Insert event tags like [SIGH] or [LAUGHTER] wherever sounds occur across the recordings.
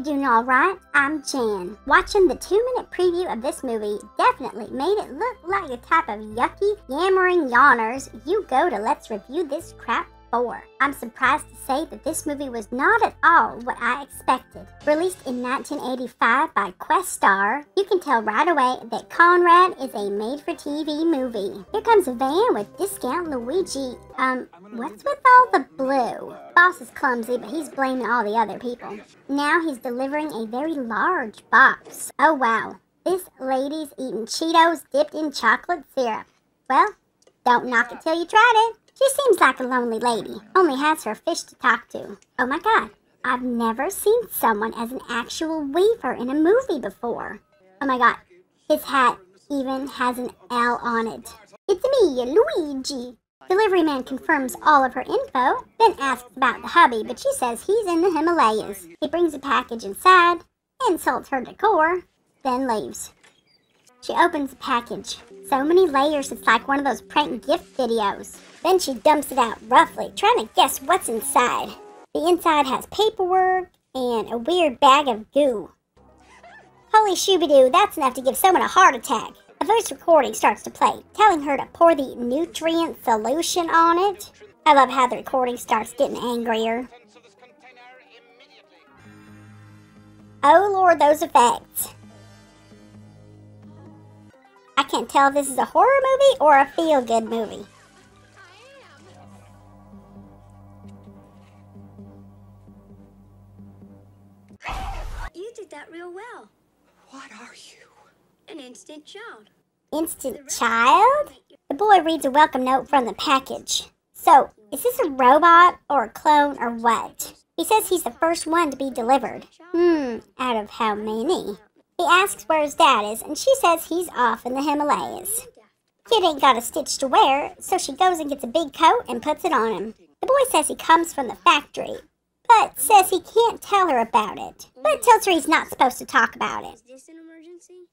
doing alright. I'm Jan. Watching the two minute preview of this movie definitely made it look like the type of yucky, yammering yawners you go to Let's Review This Crap I'm surprised to say that this movie was not at all what I expected. Released in 1985 by Questar, you can tell right away that Konrad is a made-for-TV movie. Here comes a van with discount Luigi. Um, what's with all the blue? Boss is clumsy, but he's blaming all the other people. Now he's delivering a very large box. Oh wow, this lady's eating Cheetos dipped in chocolate syrup. Well, don't knock it till you tried it. She seems like a lonely lady, only has her fish to talk to. Oh my god, I've never seen someone as an actual weaver in a movie before. Oh my god, his hat even has an L on it. It's me, Luigi. Delivery man confirms all of her info, then asks about the hubby, but she says he's in the Himalayas. He brings a package inside, insults her decor, then leaves. She opens the package. So many layers, it's like one of those prank gift videos. Then she dumps it out roughly, trying to guess what's inside. The inside has paperwork and a weird bag of goo. Holy shooby-doo, that's enough to give someone a heart attack. A voice recording starts to play, telling her to pour the nutrient solution on it. I love how the recording starts getting angrier. Oh lord, those effects. I can't tell if this is a horror movie or a feel-good movie. Did that real well. What are you? An instant child. Instant child? The boy reads a welcome note from the package. So, is this a robot or a clone or what? He says he's the first one to be delivered. Hmm, out of how many? He asks where his dad is, and she says he's off in the Himalayas. Kid ain't got a stitch to wear, so she goes and gets a big coat and puts it on him. The boy says he comes from the factory, but says he can't tell her about it, but tells her he's not supposed to talk about it. Is this an emergency?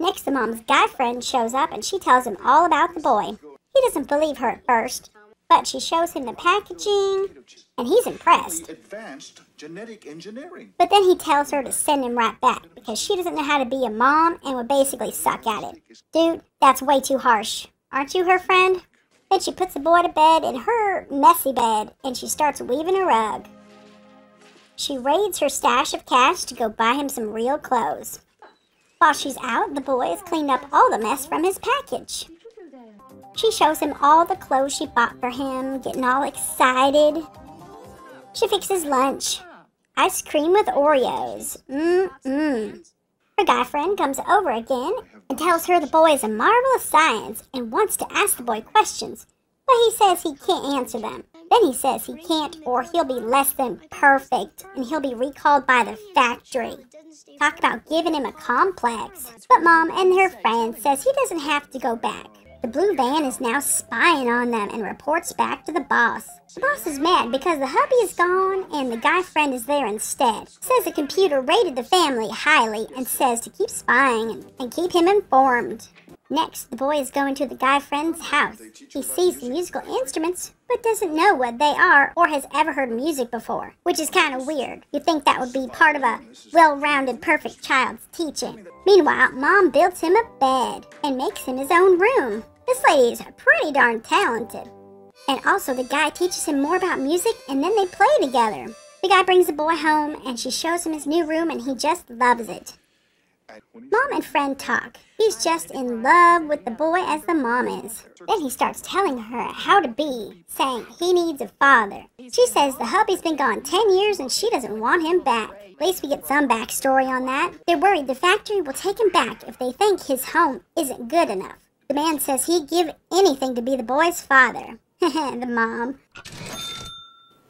Next, the mom's guy friend shows up and she tells him all about the boy. He doesn't believe her at first, but she shows him the packaging, and he's impressed. Advanced genetic engineering. But then he tells her to send him right back because she doesn't know how to be a mom and would basically suck at it. Dude, that's way too harsh. Aren't you her friend? Then she puts the boy to bed in her messy bed and she starts weaving a rug. She raids her stash of cash to go buy him some real clothes. While she's out, the boy has cleaned up all the mess from his package. She shows him all the clothes she bought for him, getting all excited. She fixes lunch. Ice cream with Oreos. Mmm-mmm. Her guy friend comes over again and tells her the boy is a marvel of science and wants to ask the boy questions, but he says he can't answer them. Then he says he can't or he'll be less than perfect and he'll be recalled by the factory. Talk about giving him a complex. But mom and her friend says he doesn't have to go back. The blue van is now spying on them and reports back to the boss. The boss is mad because the hubby is gone and the guy friend is there instead. Says the computer rated the family highly and says to keep spying and, and keep him informed. Next, the boy is going to the guy friend's house. He sees the musical instruments, but doesn't know what they are or has ever heard music before, which is kind of weird. You'd think that would be part of a well-rounded, perfect child's teaching. Meanwhile, mom builds him a bed and makes him his own room. This lady is pretty darn talented. And also, the guy teaches him more about music and then they play together. The guy brings the boy home and she shows him his new room and he just loves it. Mom and friend talk. He's just in love with the boy as the mom is. Then he starts telling her how to be, saying he needs a father. She says the hubby's been gone 10 years and she doesn't want him back. At least we get some backstory on that. They're worried the factory will take him back if they think his home isn't good enough. The man says he'd give anything to be the boy's father. [LAUGHS] the mom.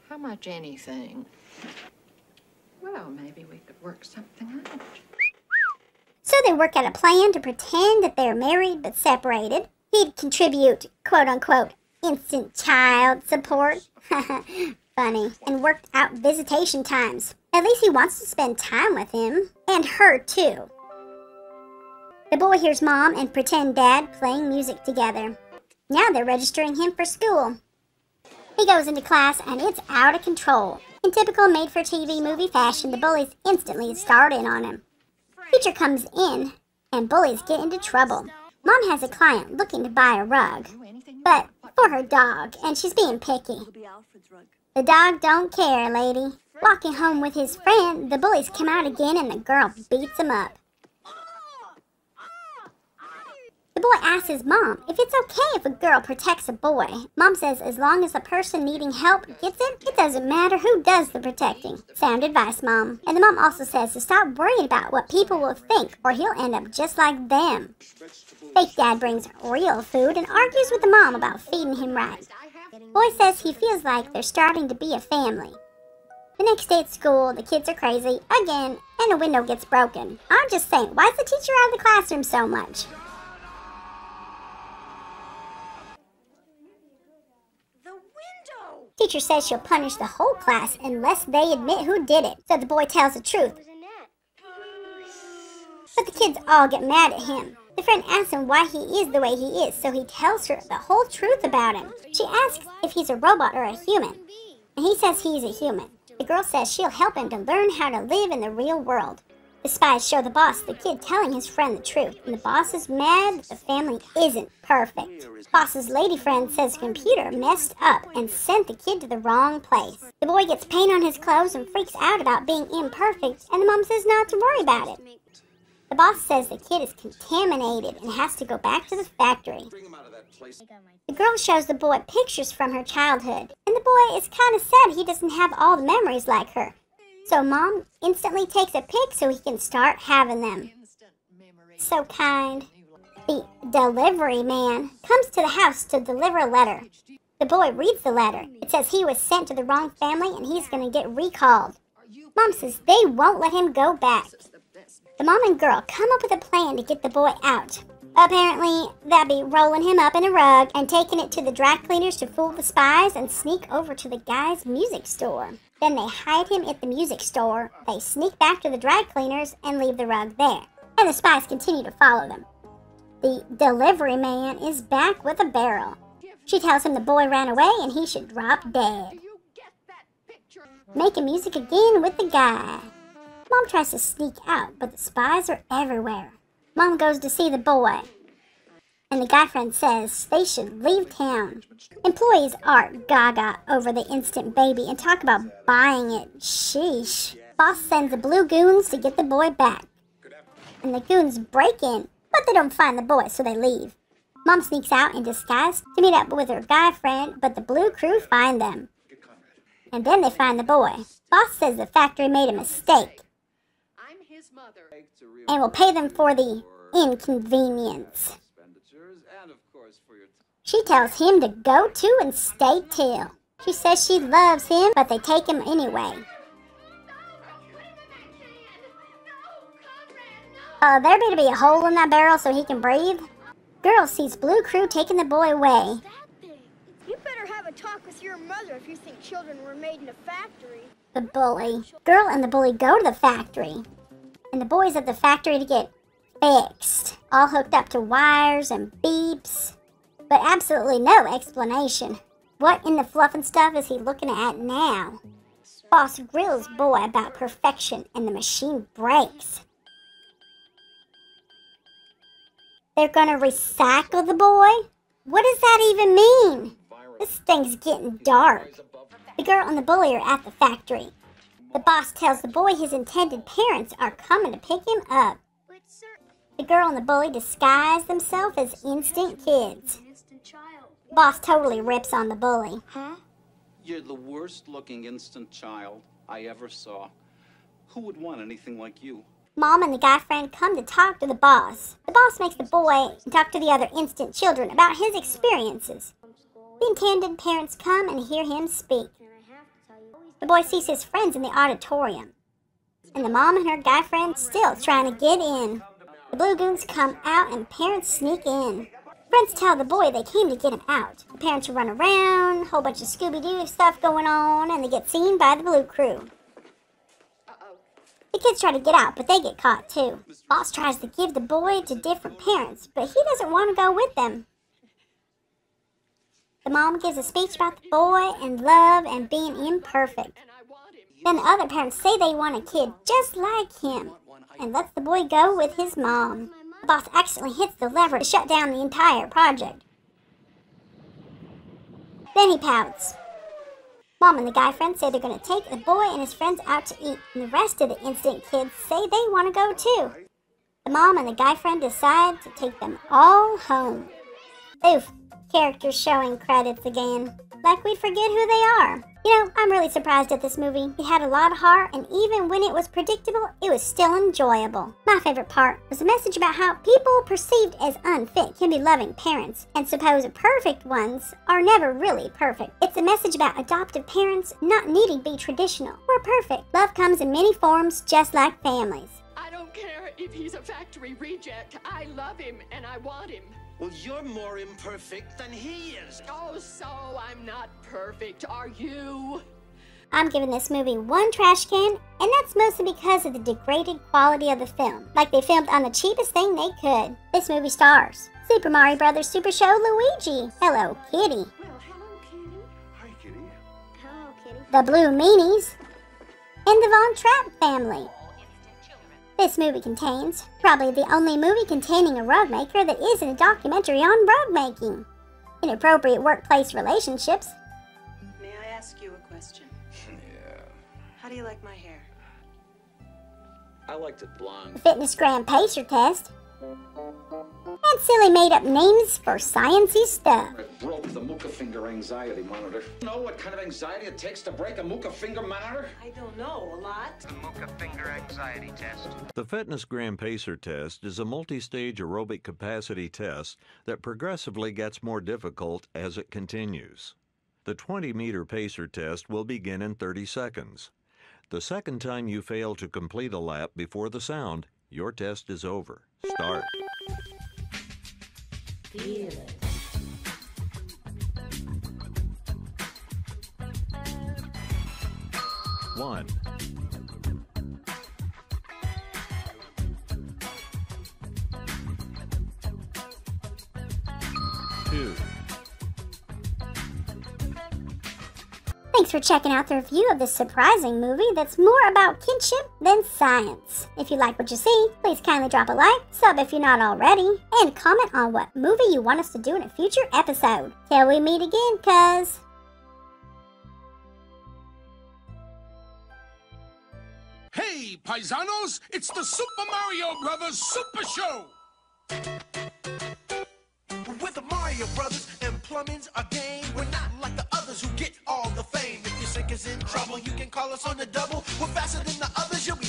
How much anything? Well, maybe we could work something out. So they work out a plan to pretend that they're married but separated. He'd contribute, quote unquote, instant child support. [LAUGHS] Funny. And worked out visitation times. At least he wants to spend time with him. And her, too. The boy hears mom and pretend dad playing music together. Now they're registering him for school. He goes into class and it's out of control. In typical made-for-TV movie fashion, the bullies instantly start in on him. Teacher comes in, and bullies get into trouble. Mom has a client looking to buy a rug, but for her dog, and she's being picky. The dog don't care, lady. Walking home with his friend, the bullies come out again and the girl beats him up. The boy asks his mom if it's okay if a girl protects a boy. Mom says as long as the person needing help gets it, it doesn't matter who does the protecting. Sound advice, Mom. And the mom also says to stop worrying about what people will think or he'll end up just like them. Fake dad brings real food and argues with the mom about feeding him right. Boy says he feels like they're starting to be a family. The next day at school, the kids are crazy again, and a window gets broken. I'm just saying, why is the teacher out of the classroom so much? Teacher says she'll punish the whole class unless they admit who did it. So the boy tells the truth. But the kids all get mad at him. The friend asks him why he is the way he is, so he tells her the whole truth about him. She asks if he's a robot or a human, and he says he's a human. The girl says she'll help him to learn how to live in the real world. The spies show the boss the kid telling his friend the truth, and the boss is mad that the family isn't perfect. Boss's lady friend says the computer messed up and sent the kid to the wrong place. The boy gets paint on his clothes and freaks out about being imperfect, and the mom says not to worry about it. The boss says the kid is contaminated and has to go back to the factory. The girl shows the boy pictures from her childhood, and the boy is kind of sad he doesn't have all the memories like her. So mom instantly takes a pic so he can start having them. So kind. The delivery man comes to the house to deliver a letter. The boy reads the letter. It says he was sent to the wrong family and he's going to get recalled. Mom says they won't let him go back. The mom and girl come up with a plan to get the boy out. Apparently, they'll be rolling him up in a rug and taking it to the dry cleaners to fool the spies and sneak over to the guy's music store. Then they hide him at the music store, they sneak back to the dry cleaners and leave the rug there. And the spies continue to follow them. The delivery man is back with a barrel. She tells him the boy ran away and he should drop dead. Making music again with the guy. Mom tries to sneak out, but the spies are everywhere. Mom goes to see the boy, and the guy friend says they should leave town. Employees are gaga over the instant baby and talk about buying it. Sheesh. Boss sends the blue goons to get the boy back. And the goons break in, but they don't find the boy, so they leave. Mom sneaks out in disguise to meet up with her guy friend, but the blue crew find them. And then they find the boy. Boss says the factory made a mistake. And we'll pay them for the inconvenience. She tells him to go to and stay till. She says she loves him, but they take him anyway. Uh, there better be a hole in that barrel so he can breathe. Girl sees Blue Crew taking the boy away. You better have a talk with your mother if you think children were made in a factory. The bully. Girl and the bully go to the factory. And the boy's at the factory to get fixed. All hooked up to wires and beeps. But absolutely no explanation. What in the fluff and stuff is he looking at now? Boss grills boy about perfection and the machine breaks. They're gonna recycle the boy? What does that even mean? This thing's getting dark. The girl and the bully are at the factory. The boss tells the boy his intended parents are coming to pick him up. The girl and the bully disguise themselves as instant kids. an instant child. Boss totally rips on the bully. Huh? You're the worst looking instant child I ever saw. Who would want anything like you? Mom and the guy friend come to talk to the boss. The boss makes the boy talk to the other instant children about his experiences. The intended parents come and hear him speak. And I have to tell you, The boy sees his friends in the auditorium. And the mom and her guy friend still trying to get in. The Blue Goons come out and parents sneak in. Friends tell the boy they came to get him out. The parents run around, whole bunch of Scooby Doo stuff going on, and they get seen by the Blue Crew. The kids try to get out, but they get caught too. Boss tries to give the boy to different parents, but he doesn't want to go with them. The mom gives a speech about the boy and love and being imperfect. Then the other parents say they want a kid just like him and lets the boy go with his mom. The boss accidentally hits the lever to shut down the entire project. Then he pouts. Mom and the guy friend say they're going to take the boy and his friends out to eat, and the rest of the instant kids say they want to go too. The mom and the guy friend decide to take them all home. Oof, characters showing credits again. Like we'd forget who they are. You know, I'm really surprised at this movie. It had a lot of heart, and even when it was predictable, it was still enjoyable. My favorite part was a message about how people perceived as unfit can be loving parents, and supposed perfect ones are never really perfect. It's a message about adoptive parents not needing to be traditional or perfect. Love comes in many forms, just like families. I don't care if he's a factory reject. I love him and I want him. Well, you're more imperfect than he is. Oh, so I'm not perfect, are you? I'm giving this movie one trash can, and that's mostly because of the degraded quality of the film. Like they filmed on the cheapest thing they could. This movie stars Super Mario Brothers Super Show Luigi. Hello, Kitty. Well, hello, Kitty. Hi, Kitty. Hello, Kitty. The Blue Meanies. And the Von Trapp family. This movie contains probably the only movie containing a rug maker that isn't a documentary on rug making. Inappropriate workplace relationships, May I ask you a question? Yeah. How do you like my hair? I liked it blonde. the Fitness Gram Pacer test, and silly made up names for sciency stuff. It broke the Mooka finger anxiety monitor. You Know what kind of anxiety it takes to break a Mooka finger monitor? I don't know a lot. The Mooka Finger Anxiety Test. The Fitness Gram Pacer test is a multi stage aerobic capacity test that progressively gets more difficult as it continues. The 20 meter pacer test will begin in 30 seconds. The second time you fail to complete a lap before the sound, your test is over. Start. One. Two. Thanks for checking out the review of this surprising movie that's more about kinship than science. If you like what you see, please kindly drop a like, sub if you're not already, and comment on what movie you want us to do in a future episode. Till we meet again, cuz. Hey, paisanos, it's the Super Mario Brothers Super Show! With the Mario Brothers and plumbing's a game. We're not like the others who get all the fame. If your sink is in trouble, you can call us on the double. We're faster than the others, you'll be